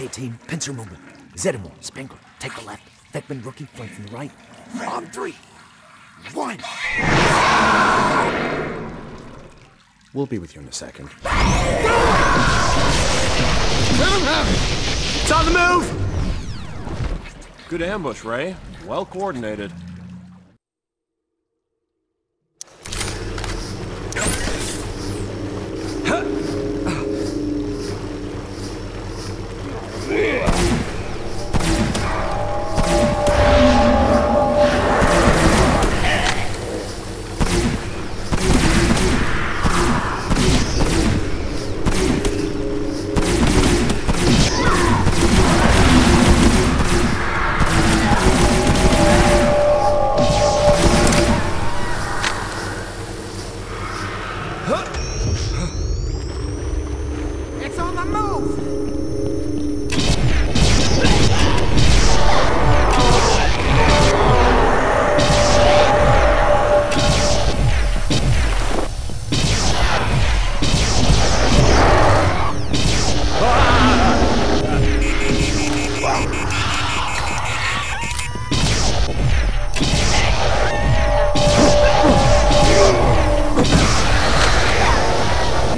Okay, team, pincer movement. Zeddemore, Spengler, take the left. Venkman, rookie, flank from the right. On three. One. We'll be with you in a second. It's on the move! Good ambush, Ray. Well coordinated.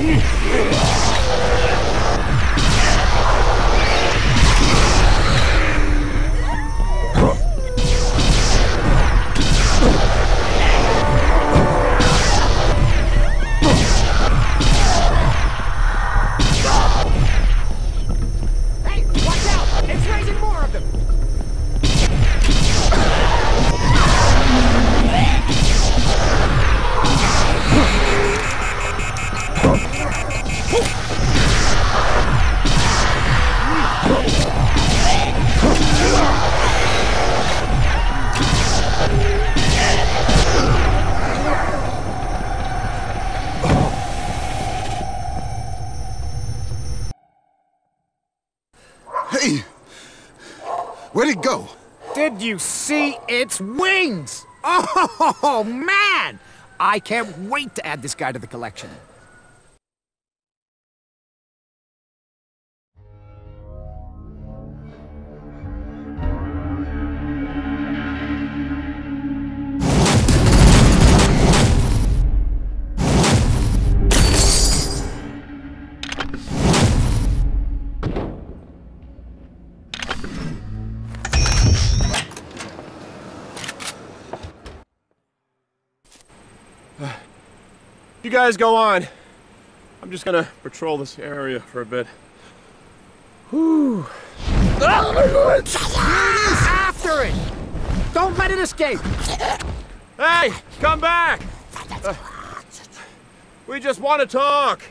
Yeah. It go? Did you see its wings? Oh, man! I can't wait to add this guy to the collection. You guys go on. I'm just gonna patrol this area for a bit. Whew. After it! Don't let it escape! Hey, come back! Uh, we just want to talk.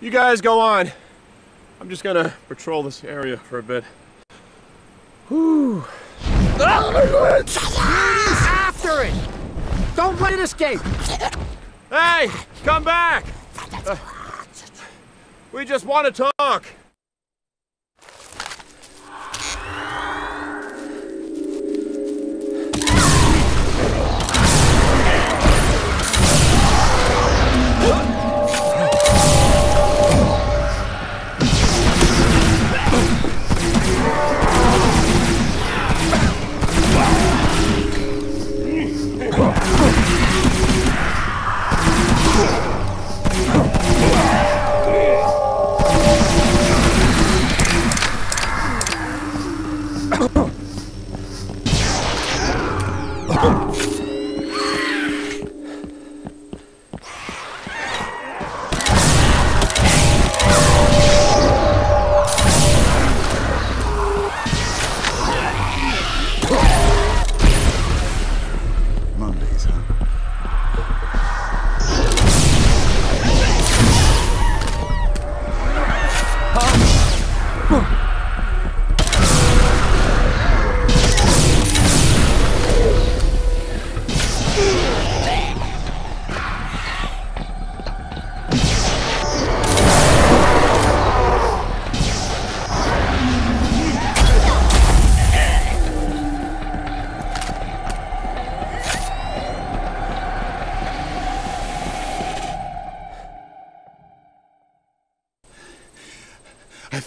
You guys go on. I'm just gonna patrol this area for a bit. Whew. After it! Don't let it escape! Hey, come back! Uh, we just want to talk.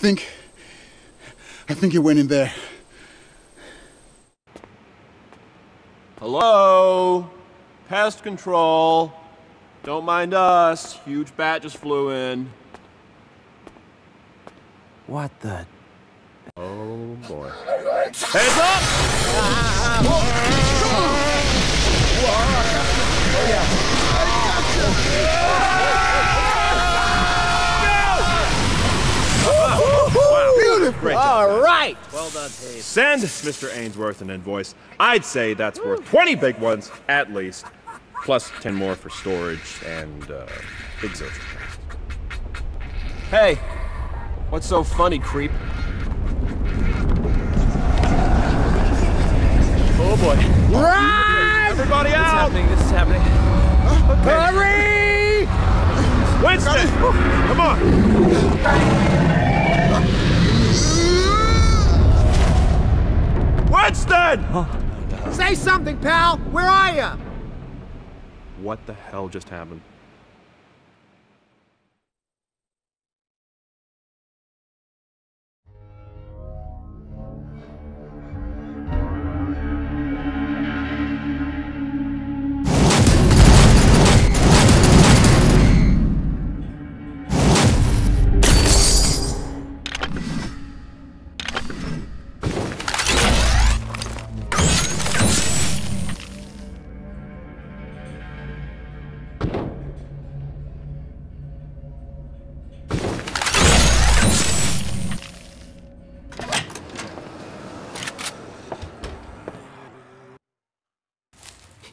Think. I think he went in there. Hello? Pest control. Don't mind us. Huge bat just flew in. What the? Oh boy. Heads up! Ah, ah, ah. Beautiful! All right. Send Mr. Ainsworth an invoice. I'd say that's worth 20 big ones, at least. Plus 10 more for storage and, uh, exertion costs. Hey, what's so funny, creep? Oh boy. Run! Everybody out! This is happening. Hurry! Winston! Come on! Winston! Say something, pal. Where are you? What the hell just happened?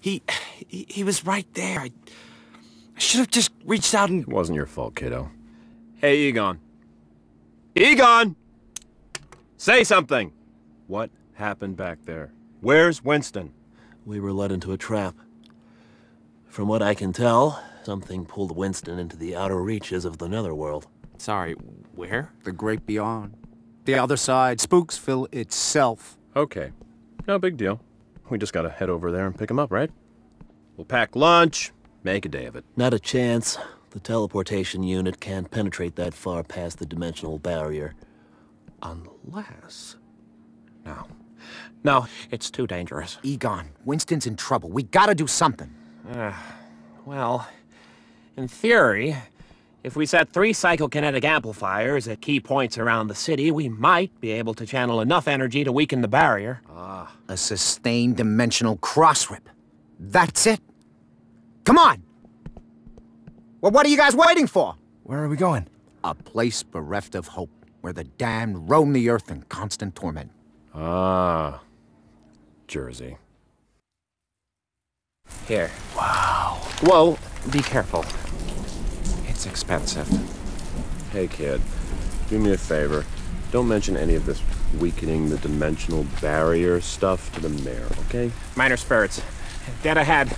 He, he, he was right there. I, I should have just reached out and. It wasn't your fault, kiddo. Hey, Egon. Egon! Say something! What happened back there? Where's Winston? We were led into a trap. From what I can tell, something pulled Winston into the outer reaches of the netherworld. Sorry, where? The great beyond. The other side, Spooksville itself. Okay. No big deal. We just gotta head over there and pick him up, right? We'll pack lunch, make a day of it. Not a chance. The teleportation unit can't penetrate that far past the dimensional barrier. Unless. No. No, it's too dangerous. Egon, Winston's in trouble. We gotta do something. Well, in theory, if we set three psychokinetic amplifiers at key points around the city, we might be able to channel enough energy to weaken the barrier. Ah. A sustained dimensional cross rip. That's it. Come on. Well, what are you guys waiting for? Where are we going? A place bereft of hope, where the damned roam the earth in constant torment. Ah. Jersey. Here. Wow. Whoa, be careful. It's expensive. Hey, kid. Do me a favor. Don't mention any of this weakening the dimensional barrier stuff to the mayor, okay? Minor spirits. Dead ahead. We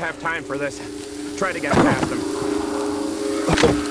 have time for this. Try to get past them.